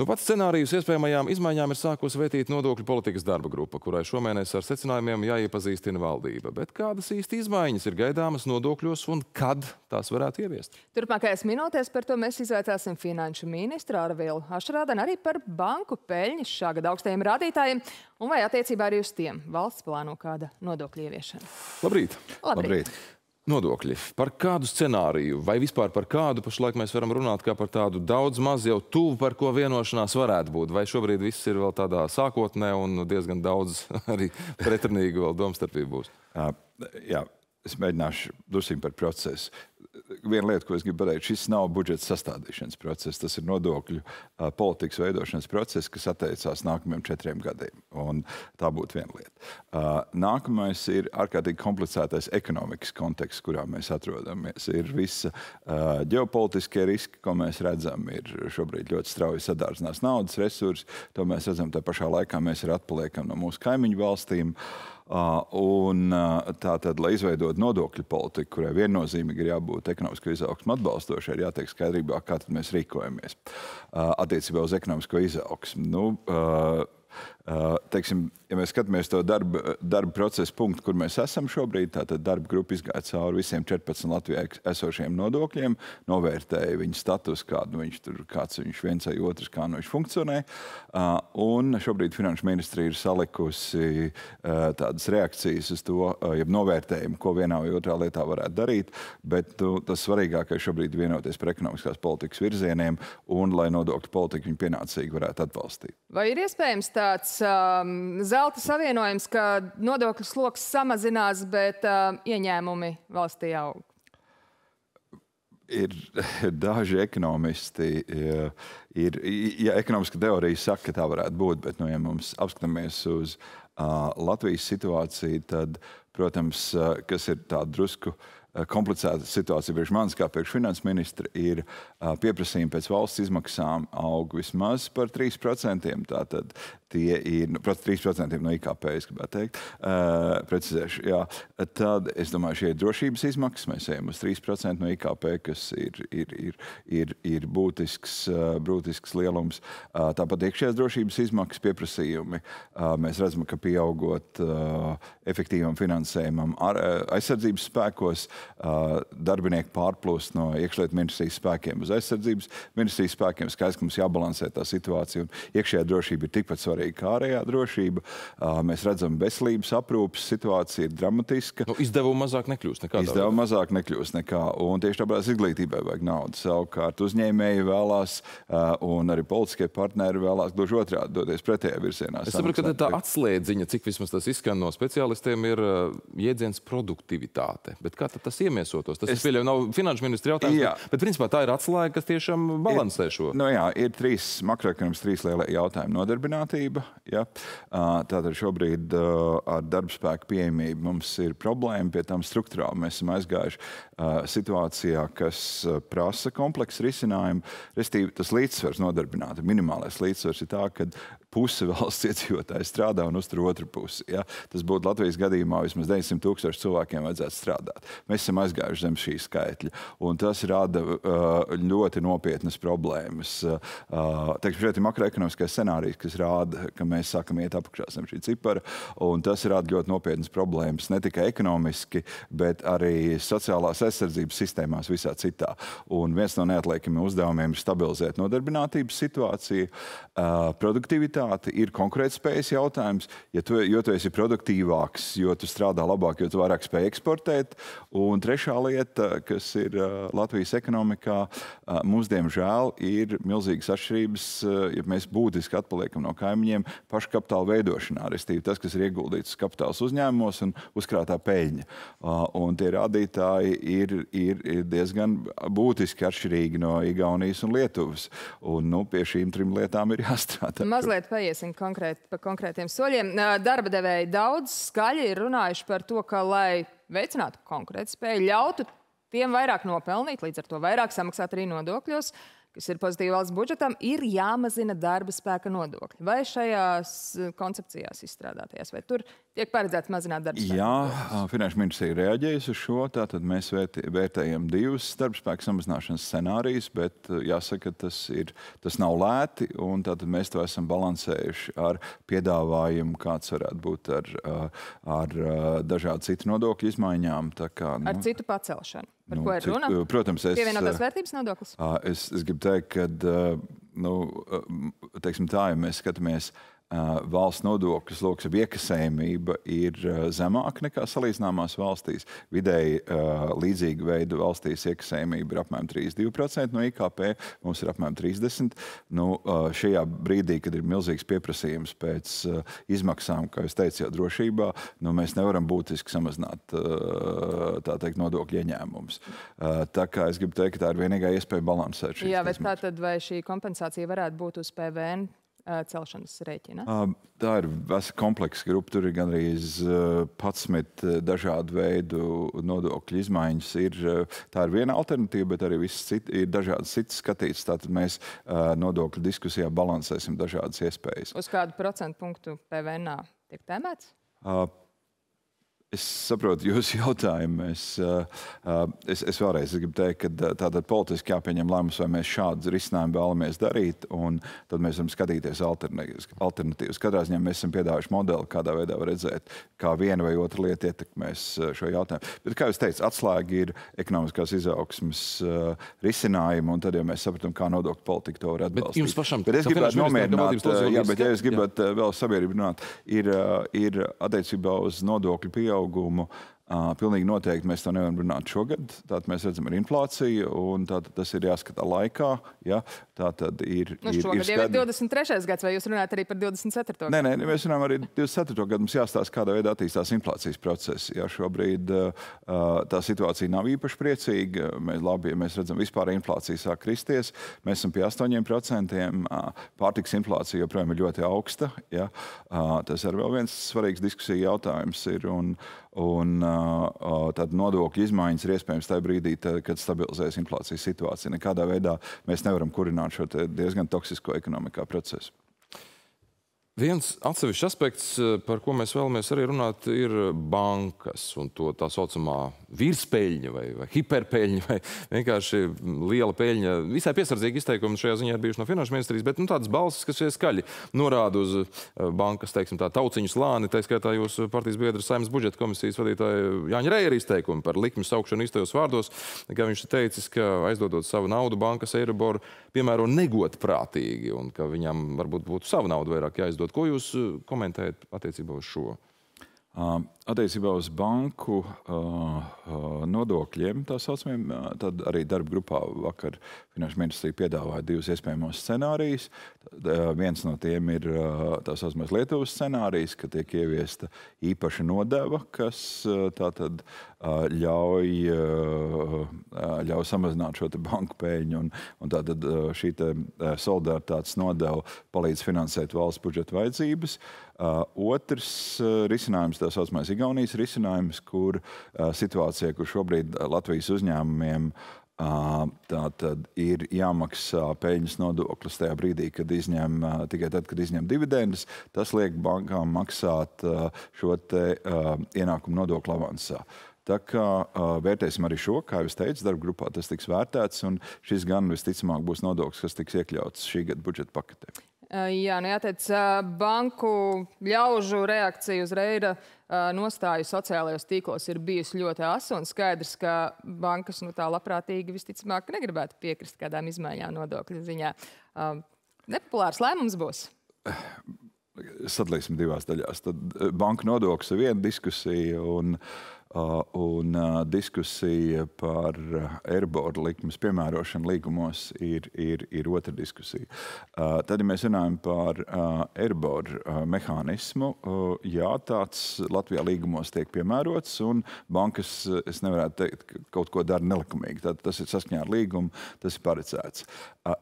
Nu, pats scenārijus iespējamajām izmaiņām ir sākusi vētīt nodokļu politikas darba grupa, kurai šomēnes ar secinājumiem jāiepazīstina valdība. Bet kādas īsti izmaiņas ir gaidāmas nodokļos un kad tās varētu ieviest? Turpmākajās minūtēs par to mēs izvaicāsim finanšu ministru Arvilu Ašrādanu arī par banku peļņas šā gada augstajiem rādītājiem un vai attiecībā arī uz tiem valsts plāno kāda nodokļu ieviešana. Labrīt! Labrīt! Labrīt. Nodokļi. Par kādu scenāriju vai vispār par kādu pašlaik mēs varam runāt kā par tādu daudz maz jau tuvu, par ko vienošanās varētu būt? Vai šobrīd viss ir vēl tādā sākotnē un diezgan daudz arī pretrunīgu vēl domstarpību būs? Jā, es mēģināšu drusku par procesu viena lieta, ko es gribu pateikt, šis nav budžeta sastādīšanas process. Tas ir nodokļu politikas veidošanas process, kas attiecās nākamajiem četriem gadiem. Un tā būtu viena lieta. Nākamais ir ārkārtīgi komplicētais ekonomikas konteksts, kurā mēs atrodamies. Ir visa ģeopolitiskie riski, ko mēs redzam. Ir šobrīd ļoti strauji sadārdzinās naudas resursi. To mēs redzam, tā pašā laikā mēs arī atpaliekam no mūsu kaimiņu valstīm. Uh, un uh, tā tad, lai izveidotu nodokļu politiku, kurai viennozīmīgi ir jābūt ekonomisko izaugsmu atbalstošai, ir jātiek skaidrībā, kā mēs rīkojamies uh, attiecībā uz ekonomisko izaugsmu. Nu, teiksim, ja mēs skatāmies to darba, darba procesa punktu, kur mēs esam šobrīd, tad darba grupa izgāja cauri visiem 14 Latvijā esošiem nodokļiem, novērtēja viņu status, kādu viņš tur, kāds viņš viens vai otrs, kā nu viņš funkcionē. Un šobrīd Finanšu ministrija ir salikusi tādas reakcijas uz to, ja novērtējumu, ko vienā vai otrā lietā varētu darīt, bet nu, tas svarīgākais šobrīd ir vienoties par ekonomiskās politikas virzieniem un lai nodokļu politika viņu pienācīgi varētu atbalstīt. Vai ir iespējams tāds um, zelta savienojums, ka nodokļu sloks samazinās, bet um, ieņēmumi valstī aug? Ir daži ekonomisti, ir, ja ekonomiska teorija saka, ka tā varētu būt, bet, nu, ja mums apskatāmies uz uh, Latvijas situāciju, tad, protams, uh, kas ir tā drusku uh, komplicēta situācija priekš manis, kā priekš finanses ministra, ir eh, pieprasījumi pēc valsts izmaksām aug vismaz par 3%. Tātad tie ir nu, 3% no IKP, es gribētu teikt. Uh, precizēšu, jā. Tad es domāju, šie ir drošības izmaksas. Mēs ejam uz 3% no IKP, kas ir, ir, ir, ir, ir būtisks, uh, būtisks lielums. Uh, tāpat iekšējās drošības izmaksas pieprasījumi. Uh, mēs redzam, ka pieaugot uh, efektīvam finansējumam ar, uh, aizsardzības spēkos, darbinieki pārplūst no iekšlietu ministrijas spēkiem uz aizsardzības ministrijas spēkiem. Skaidrs, ka mums jābalansē tā situācija, un iekšējā drošība ir tikpat svarīga kā ārējā drošība. Mēs redzam, veselības aprūpas situācija ir dramatiska. Nu, izdevumi mazāk nekļūst nekā. Izdevumi mazāk nekļūst nekā, un tieši tāpēc izglītībai vajag naudu. Savukārt uzņēmēji vēlās, un arī politiskie partneri vēlās gluži otrādi doties pretējā virzienā. Es saprotu, ka tā atslēdziņa, cik vismaz tas izskan no speciālistiem, ir jēdziens produktivitāte. Bet kā tas iemiesotos. Tas, es pieļauju, nav finanšu ministra jautājums, jā. bet, bet principā tā ir atslēga, kas tiešām balansē šo. Ir, nu jā, ir trīs makroekonomiski trīs lielie jautājumi. Nodarbinātība. Ja? Tātad šobrīd ar darbspēku pieejamību mums ir problēma, pie tam struktūrāli mēs esam aizgājuši situācijā, kas prasa kompleksu risinājumu. Restīvi, tas līdzsvars nodarbināti, minimālais līdzsvars ir tā, ka puse valsts iedzīvotāji strādā un uztur otru pusi. Ja? Tas būtu Latvijas gadījumā vismaz 900 tūkstoši cilvēkiem vajadzētu strādāt. Mēs esam aizgājuši zem šī skaitļa, un tas rada ļoti nopietnas problēmas. Teiksim, šeit ir makroekonomiskais scenārijs, kas rāda, ka mēs sākam iet apakšā zem šī cipara, un tas rada ļoti nopietnas problēmas ne tikai ekonomiski, bet arī sociālās aizsardzības sistēmās visā citā. Un viens no neatliekamiem uzdevumiem ir stabilizēt nodarbinātības situāciju, produktivitāti, efektivitāte ir konkurētspējas jautājums. Ja tu, jo tu esi produktīvāks, jo tu strādā labāk, jo tu vairāk spēj eksportēt. Un trešā lieta, kas ir uh, Latvijas ekonomikā, uh, mums diemžēl ir milzīgas atšķirības, uh, ja mēs būtiski atpaliekam no kaimiņiem pašu kapitāla veidošanā, respektīvi tas, kas ir ieguldīts kapitāls uzņēmumos un uzkrātā peļņa. Un tie rādītāji ir, ir, ir diezgan būtiski atšķirīgi no Igaunijas un Lietuvas. Un, nu, pie šīm trim lietām ir jāstrādā. Mazliet paiesim konkrēt, pa konkrētiem soļiem. Darba devēji daudz skaļi ir runājuši par to, ka, lai veicinātu konkurētspēju, ļautu tiem vairāk nopelnīt, līdz ar to vairāk samaksāt arī nodokļos, kas ir pozitīvi valsts budžetam, ir jāmazina darba spēka nodokļi. Vai šajās koncepcijās izstrādātajās, vai tur tiek paredzēts mazināt darba spēku? Jā, Finanšu ministrija ir reaģējusi uz šo. Tātad mēs vērtējam divus darba spēku samazināšanas scenārijus, bet jāsaka, tas, ir, tas nav lēti. Tātad mēs to esam balansējuši ar piedāvājumu, kāds varētu būt ar, ar dažādu citu nodokļu izmaiņām. Kā, nu, ar citu pacelšanu. Par nu, ko ir runa? Cik, protams, es, Pievienotās vērtības nodoklis? Es, es gribu teikt, ka nu, teiksim tā, ja mēs skatāmies valsts nodokļu sloks, iekasējumība ir zemāka nekā salīdzināmās valstīs. Vidēji līdzīga veida valstīs iekasējumība ir apmēram 32% no IKP, mums ir apmēram 30%. Nu, šajā brīdī, kad ir milzīgs pieprasījums pēc izmaksām, kā jūs teicat, jau drošībā, nu, mēs nevaram būtiski samazināt teikt, nodokļu ieņēmumus. Tā kā es gribu teikt, ka tā ir vienīgā iespēja balansēt šīs. Jā, bet tā tad vai šī kompensācija varētu būt uz PVN celšanas rēķina? Tā ir vesela kompleksa grupa. Tur ir gandrīz 11 dažādu veidu nodokļu izmaiņas. Ir, tā ir viena alternatīva, bet arī cit, ir dažādas citas skatītas. Tātad mēs nodokļu diskusijā balansēsim dažādas iespējas. Uz kādu procentu punktu PVN tiek tēmēts? Es saprotu jūsu jautājumu. Es, es, es vēlreiz es gribu teikt, ka tātad politiski jāpieņem lēmums, vai mēs šādu risinājumu vēlamies darīt, un tad mēs varam skatīties alternatīvas. Katrā ziņā mēs esam piedāvājuši modeli, kādā veidā var redzēt, kā viena vai otra lieta ietekmēs šo jautājumu. Bet, kā jūs teicat, atslēga ir ekonomiskās izaugsmas risinājumi, un tad jau mēs sapratām, kā nodokļu politika to var atbalstīt. Bet jums pašam, bet es gribētu nomierināt, jā, bet ja es gribētu vēl sabiedrību runāt, ir, ir attiecībā uz nodokļu pieaugumu pieaugumu. Uh, pilnīgi noteikti mēs to nevaram runāt šogad. Tātad mēs redzam, ir inflācija, un tas ir jāskatā laikā. Ja? Tā tad ir. Nu, šogad ir, ir, jau ir 23. gads, vai jūs runājat arī par 24. gadu? Nē, nē, mēs runājam arī par 24. gadu. Mums jāstāsta, kādā veidā attīstās inflācijas process. Ja šobrīd uh, tā situācija nav īpaši priecīga, mēs, labi, ja mēs redzam, vispār inflācija sāk kristies. Mēs esam pie 8%. Uh, pārtiks inflācija joprojām ir ļoti augsta. Ja? Uh, tas ir vēl viens svarīgs diskusija jautājums. Ir, un, Un tad nodokļu izmaiņas ir iespējams tajā brīdī, tad, kad stabilizējas inflācijas situācija. Nekādā veidā mēs nevaram kurināt šo diezgan toksisko ekonomikā procesu. Viens atsevišķs aspekts, par ko mēs vēlamies arī runāt, ir bankas un to tā saucamā virspeļņa vai, vai hiperpeļņa vai vienkārši liela peļņa. Visai piesardzīgi izteikumi šajā ziņā ir bijuši no finanšu ministrijas, bet nu, tādas balsis, kas skaļi norāda uz bankas, teiksim, tā tauciņu slāni, tā skaitā jūsu partijas biedra saimnes budžeta komisijas vadītāja Jāņa Reira izteikumi par likmi saukšanu īstajos vārdos, kā viņš teicis, ka aizdodot savu naudu bankas Eiriboru piemēro negodprātīgi un ka viņam varbūt būtu sava nauda vairāk jāizdod. Ko jūs komentējat attiecībā uz šo? Attiecībā uz banku nodokļiem, tā saucamiem, tad arī darba grupā vakar Finanšu ministrija piedāvāja divus iespējamos scenārijus. Viens no tiem ir tā saucamais Lietuvas scenārijs, ka tiek ieviesta īpaša nodeva, kas tātad ļauj, ļauj samazināt šo banku pēļņu, un, un tātad šī solidaritātes nodeva palīdz finansēt valsts budžeta vajadzības. Otrs risinājums, tā saucamais Igaunijas risinājums, kur situācija, kur šobrīd Latvijas uzņēmumiem Tātad ir jāmaksā peļņas nodoklis tajā brīdī, kad izņem tikai tad, kad izņem dividendus. Tas liek bankām maksāt šo te, ienākumu nodokli avansā. Tā kā uh, vērtēsim arī šo, kā jau teicu, darba grupā tas tiks vērtēts, un šis gan visticamāk būs nodoklis, kas tiks iekļauts šī gada budžeta paketē. Jā, nu jāteic, banku ļaužu reakcija uz Reira nostāju sociālajos tīklos ir bijusi ļoti asa un skaidrs, ka bankas nu, tā labprātīgi visticamāk negribētu piekrist kādām izmaiņām nodokļu ziņā. Nepopulārs lēmums būs. Sadalīsim divās daļās. Tad banka nodoklis ir viena diskusija. Un, uh, un uh, diskusija par Eiriboru likmes piemērošanu līgumos ir, ir, ir otra diskusija. Uh, tad, ja mēs runājam par Eiriboru mehānismu, jā, tāds Latvijā līgumos tiek piemērots, un bankas, es nevarētu teikt, ka kaut ko dara nelikumīgi. Tad, tas ir saskaņā ar līgumu, tas ir paredzēts.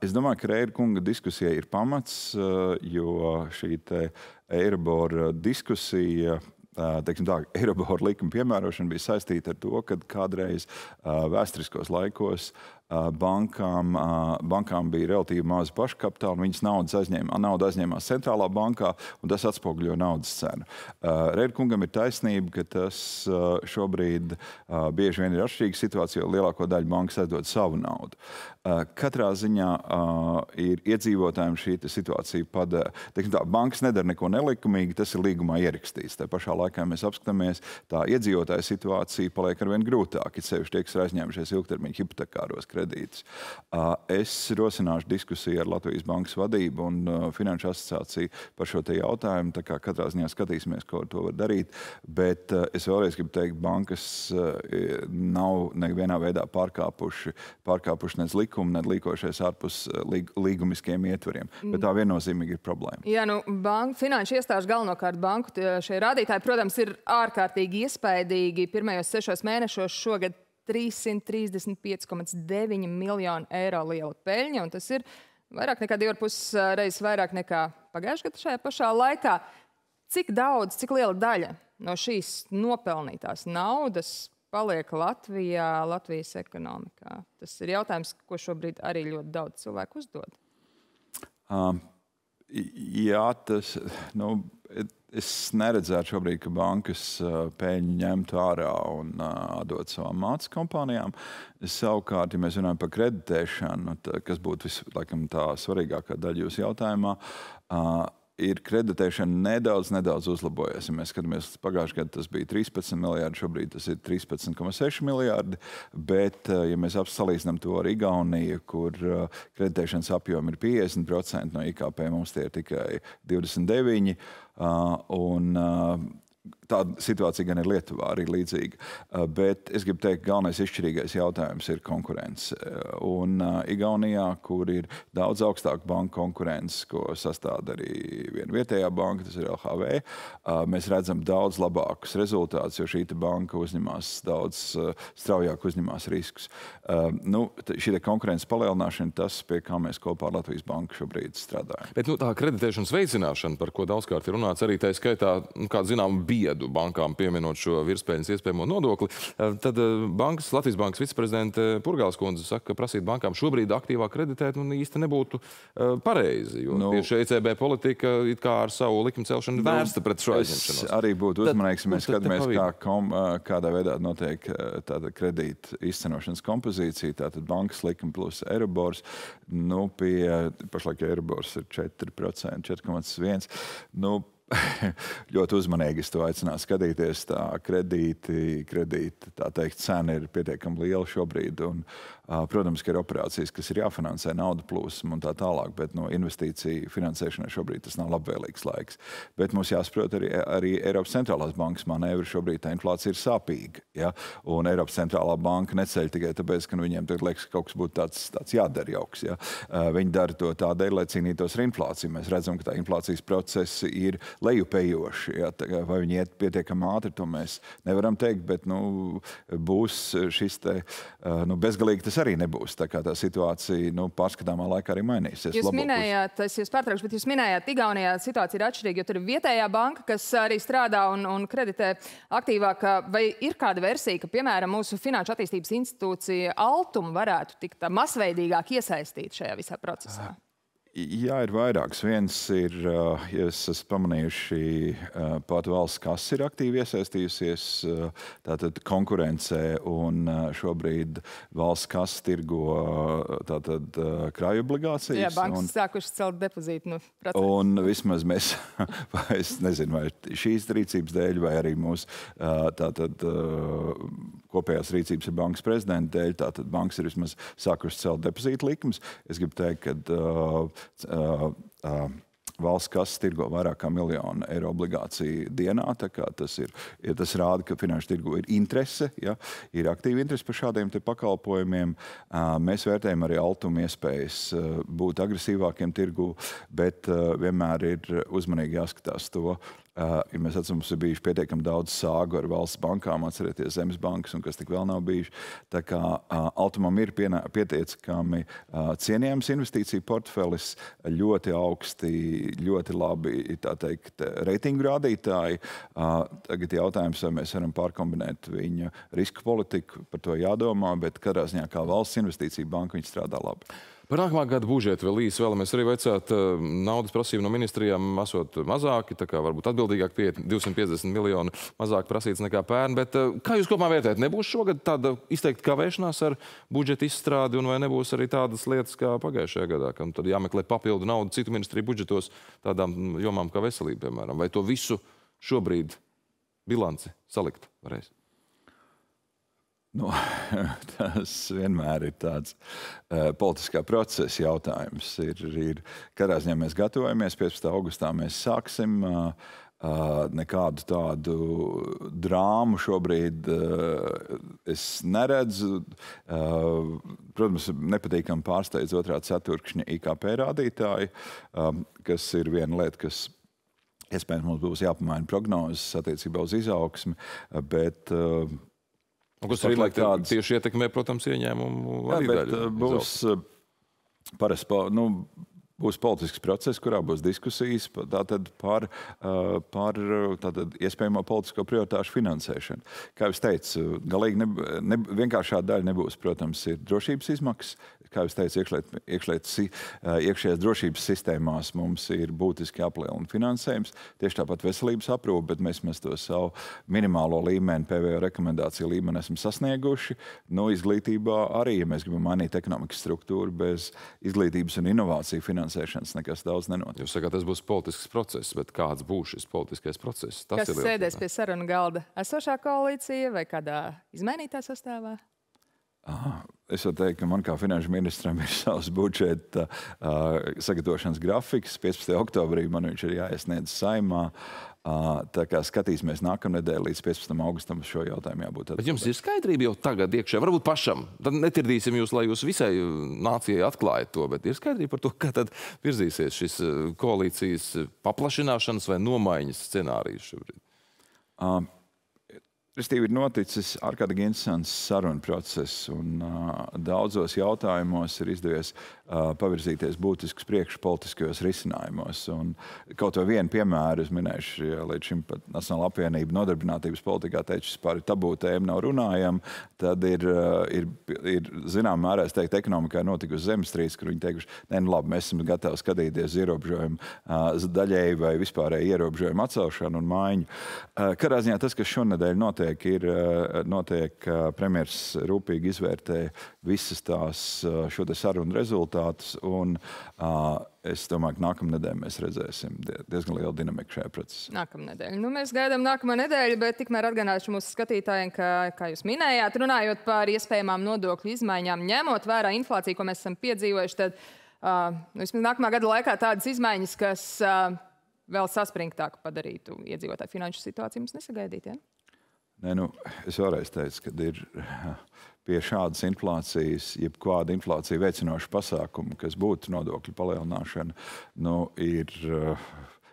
Es domāju, ka Reira kunga diskusija ir pamats, jo šī Eiribora diskusija tā, Eirobola likuma piemērošana bija saistīta ar to, ka kādreiz vēsturiskos laikos bankām, bankām bija relatīvi maza paškapitāla, viņas naudas aizņēma, naudu aizņēmās centrālā bankā, un tas atspoguļo naudas cenu. Reidkungam ir taisnība, ka tas šobrīd bieži vien ir atšķirīga situācija, jo lielāko daļu bankas aizdod savu naudu. Katrā ziņā ir iedzīvotājiem šī situācija padara. Bankas nedara neko nelikumīgi, tas ir līgumā ierakstīts. Tā pašā laikā mēs apskatāmies, tā iedzīvotāja situācija paliek arvien grūtāk, it sevišķi tie, kas ir aizņēmušies ilgtermiņa hipotekāros kredītus. Es rosināšu diskusiju ar Latvijas bankas vadību un Finanšu asociāciju par šo jautājumu. Katrā ziņā skatīsimies, ko ar to var darīt. Bet es vēlreiz gribu teikt, bankas nav nevienā veidā pārkāpuši, pārkāpuši nec likumu, nec līkošies ārpus līg, līgumiskiem ietvariem. Bet tā viennozīmīgi ir problēma. Jā, nu, banka, finanšu iestāžu galvenokārt banku šie rādītāji, protams, ir ārkārtīgi iespaidīgi. Pirmajos sešos mēnešos šogad 335,9 miljonu eiro liela peļņa, un tas ir vairāk nekā 2,5 reizes vairāk nekā pagājušajā gadā šajā pašā laikā. Cik daudz, cik liela daļa no šīs nopelnītās naudas paliek Latvijā, Latvijas ekonomikā? Tas ir jautājums, ko šobrīd arī ļoti daudz cilvēku uzdod. Um, jā, tas. Nu, es neredzētu šobrīd, ka bankas peļņu ņemtu ārā un dot savām mācību kompānijām. Savukārt, ja mēs runājam par kreditēšanu, tā, kas būtu vis, laikam, tā svarīgākā daļa jūsu jautājumā, ir kreditēšana nedaudz, nedaudz uzlabojies. Ja mēs skatāmies, pagājušajā gadā tas bija 13 miljardi, šobrīd tas ir 13,6 miljardi. Bet, ja mēs salīdzinām to ar Igauniju, kur kreditēšanas apjomi ir 50% no IKP, mums tie ir tikai 29%. Un, Tāda situācija gan ir Lietuvā, arī līdzīga. Uh, bet es gribu teikt, ka galvenais izšķirīgais jautājums ir konkurence. Uh, un uh, Igaunijā, kur ir daudz augstāka banka konkurence, ko sastāv arī viena vietējā banka, tas ir LHV, mēs redzam daudz labākus rezultātus, jo šī banka uzņemās daudz straujāk uzņemās riskus. Nu, šī konkurences palielināšana ir tas, pie kā mēs kopā ar Latvijas banku šobrīd strādājam. Bet nu, tā kreditēšanas veicināšana, par ko daudzkārt ir runāts, arī tā skaitā, nu, kāda zinām, biedu gadu bankām pieminot šo virspēļņas iespējamo nodokli. Eh, tad eh, bankas, Latvijas bankas viceprezidente Purgāls kundze saka, ka prasīt bankām šobrīd aktīvāk kreditēt nu, īsti nebūtu eh, pareizi. Jo nu, tieši ECB politika it kā ar savu likumu celšanu nu, vērsta pret šo aizņemšanos. Arī būtu uzmanīgs, ja mēs skatāmies, kā kom, kādā veidā notiek tāda kredīta izcenošanas kompozīcija, tātad bankas likuma plus Eirobors. Nu, pie, pašlaik Eirobors ir 4%, 4,1%. Nu, ļoti uzmanīgi es to aicinātu skatīties. Tā kredīti, kredīti tā teikt, cena ir pietiekami liela šobrīd. Un, protams, ka ir operācijas, kas ir jāfinansē nauda plūsma un tā tālāk, bet no investīciju finansēšanai šobrīd tas nav labvēlīgs laiks. Bet mums jāsaprot arī, arī Eiropas centrālās bankas manevri šobrīd tā inflācija ir sāpīga. Ja? Un Eiropas centrālā banka neceļ tikai tāpēc, ka nu, viņiem liekas, ka kaut kas būtu tāds, tāds jādara jauks. Ja? Viņi dara to tādēļ, lai cīnītos ar inflāciju. Mēs redzam, ka tā inflācijas procesi ir lejupējoši. Ja, vai viņi iet pietiekami ātri, to mēs nevaram teikt, bet nu, būs šis te, nu, bezgalīgi tas arī nebūs. Tā kā tā situācija nu, pārskatāmā laikā arī mainīsies. Jūs minējāt, es jūs pārtraukšu, bet jūs minējāt, Igaunijā situācija ir atšķirīga, jo tur ir vietējā banka, kas arī strādā un, un kreditē aktīvāk. Vai ir kāda versija, ka, piemēram, mūsu Finanšu attīstības institūcija Altuma varētu tikt masveidīgāk iesaistīt šajā visā procesā? Aha. Jā, ir vairākas. Viens ir, ja es esmu pamanījuši, pat valsts kasa ir aktīvi iesaistījusies tātad konkurencē, un šobrīd valsts kasa tirgo tātad krāju obligācijas. Jā, bankas un, sākušas celt depozītu. Nu, procentu. un vismaz mēs, es nezinu, vai šīs rīcības dēļ, vai arī mūsu tātad kopējās rīcības ar bankas prezidentu dēļ, tātad bankas ir vismaz sākušas celt depozītu likumus. Es gribu teikt, ka valsts kases tirgo vairāk kā miljonu eiro obligāciju dienā. Tas, ir, ja tas rāda, ka finanšu tirgu ir interese, ja, ir aktīva interese par šādiem pakalpojumiem. Mēs vērtējam arī altuma iespējas būt agresīvākiem tirgu, bet vienmēr ir uzmanīgi jāskatās to, Uh, ja mēs atceramies, mums ir bijuši pietiekami daudz sāgu ar valsts bankām, atcerieties, zemes bankas un kas tik vēl nav bijuši. Tā kā uh, Altumam ir pienā, pietiekami uh, cienījams investīciju portfelis, ļoti augsti, ļoti labi teikt, reitingu rādītāji. Uh, tagad jautājums, vai mēs varam pārkombinēt viņa riska politiku, par to jādomā, bet katrā ziņā kā valsts investīcija banka viņi strādā labi. Par nākamā gada budžetu vēl īsi vēlamies arī veicāt eh, naudas prasību no ministrijām, esot mazāki, tā kā varbūt atbildīgāk pie 250 miljonu mazāk prasīts nekā pērn, bet eh, kā jūs kopumā vērtējat, nebūs šogad tāda izteikta kavēšanās ar budžeta izstrādi un vai nebūs arī tādas lietas kā pagājušajā gadā, kam tad jāmeklē papildu naudu citu ministriju budžetos tādām jomām kā veselība, piemēram, vai to visu šobrīd bilanci salikt? Varēs? Nu, tas vienmēr ir tāds uh, politiskā procesa jautājums. Ir, ir, katrā ziņā mēs gatavojamies, 15. augustā mēs sāksim. Uh, Uh, nekādu tādu drāmu šobrīd uh, es neredzu. Uh, protams, nepatīkami pārsteidz otrā ceturkšņa IKP rādītāji, kas ir viena lieta, kas iespējams mums būs jāpamaina prognozes attiecībā uz izaugsmi, bet kas arī tādas... tieši ietekmē, protams, ieņēmumu Jā, bet, daļu, būs parasti, nu, būs politisks process, kurā būs diskusijas tātad, par, par tātad, iespējamo politisko prioritāšu finansēšanu. Kā jau teicu, galīgi ne, ne, vienkāršā daļa nebūs, protams, ir drošības izmaksas, kā jau teicu, iekšliet, iekšliet, iekšējās drošības sistēmās mums ir būtiski jāpalielina finansējums. Tieši tāpat veselības aprūpe, bet mēs, mēs to savu minimālo līmeni, PVO rekomendāciju līmeni esam sasnieguši. Nu, izglītībā arī, ja mēs gribam mainīt ekonomikas struktūru, bez izglītības un inovāciju finansēšanas nekas daudz nenotiek. Jūs sakāt, tas būs politisks process, bet kāds būs šis politiskais process? Tas Kas sēdēs pie sarunu galda? Esošā koalīcija vai kādā izmainītā sastāvā? Aha. Es varu teikt, ka man kā finanšu ministram ir savs budžeta uh, sagatavošanas grafiks. 15. oktobrī man viņš ir jāiesniedz saimā. Uh, tā kā skatīsimies nākamnedēļ līdz 15. augustam šo jautājumu jābūt. Bet jums ir skaidrība jau tagad iekšē, varbūt pašam. Tad netirdīsim jūs, lai jūs visai nācijai atklājat to, bet ir skaidrība par to, kā tad virzīsies šis koalīcijas paplašināšanas vai nomaiņas scenārijs šobrīd. Uh, Restīvi ir noticis ārkārtīgi interesants sarunu process, un uh, daudzos jautājumos ir izdevies pavirzīties būtisks priekšpolitiskajos risinājumos. Un kaut vai vienu piemēru es minēšu, ja līdz šim pat Nacionāla apvienība nodarbinātības politikā teica, ka vispār tabū tēma nav runājama, tad ir, ir, ir zinām mērā, es teiktu, ekonomikā notikusi zemestrīce, kur viņi teikuši, ne, nu labi, mēs esam gatavi skatīties ierobežojumu daļēji vai vispārēji ierobežojumu atcelšanu un maiņu. Katrā ziņā tas, kas šonadēļ notiek, ir, notiek premjeras rūpīgi izvērtē visas tās šo sarunu rezultātus. Un, es domāju, ka nākamā nedēļa mēs redzēsim diezgan lielu dinamiku šajā procesā. Nākamā nedēļa. Nu, mēs gaidām nākamā nedēļa, bet tikmēr atgādināšu mūsu skatītājiem, ka, kā jūs minējāt, runājot par iespējamām nodokļu izmaiņām, ņemot vērā inflāciju, ko mēs esam piedzīvojuši, tad uh, nu, vismaz nākamā gada laikā tādas izmaiņas, kas uh, vēl saspringtāk padarītu iedzīvotāju finanšu situāciju, mums nesagaidīt. Ja? Nē, nu, es vēlreiz teicu, ka ir pie šādas inflācijas, jebkāda inflācija veicinoša pasākuma, kas būtu nodokļu palielināšana, nu, ir uh,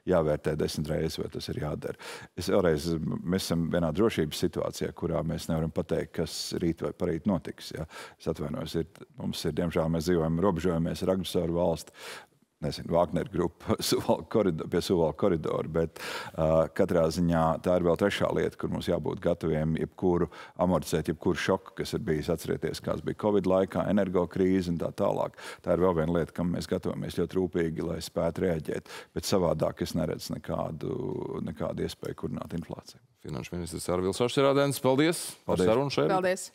jāvērtē desmit reizes, vai tas ir jādara. Es vēlreiz, mēs esam vienā drošības situācijā, kurā mēs nevaram pateikt, kas rīt vai parīt notiks. Ja? Es atvainojos, ir, mums ir, diemžēl, mēs dzīvojam robežojamies ar agresoru valsti nezinu, Wagner grupa koridor, pie Suvalka koridora, bet uh, katrā ziņā tā ir vēl trešā lieta, kur mums jābūt gataviem jebkuru amortizēt, jebkuru šoku, kas ir bijis. Atcerieties, kāds bija Covid laikā, energokrīze un tā tālāk. Tā ir vēl viena lieta, kam mēs gatavojamies ļoti rūpīgi, lai spētu reaģēt, bet savādāk es neredzu nekādu, nekādu iespēju kurināt inflāciju. Finanšu ministrs Arvils Ašerādēns, paldies, paldies par sarunu šeit. Paldies.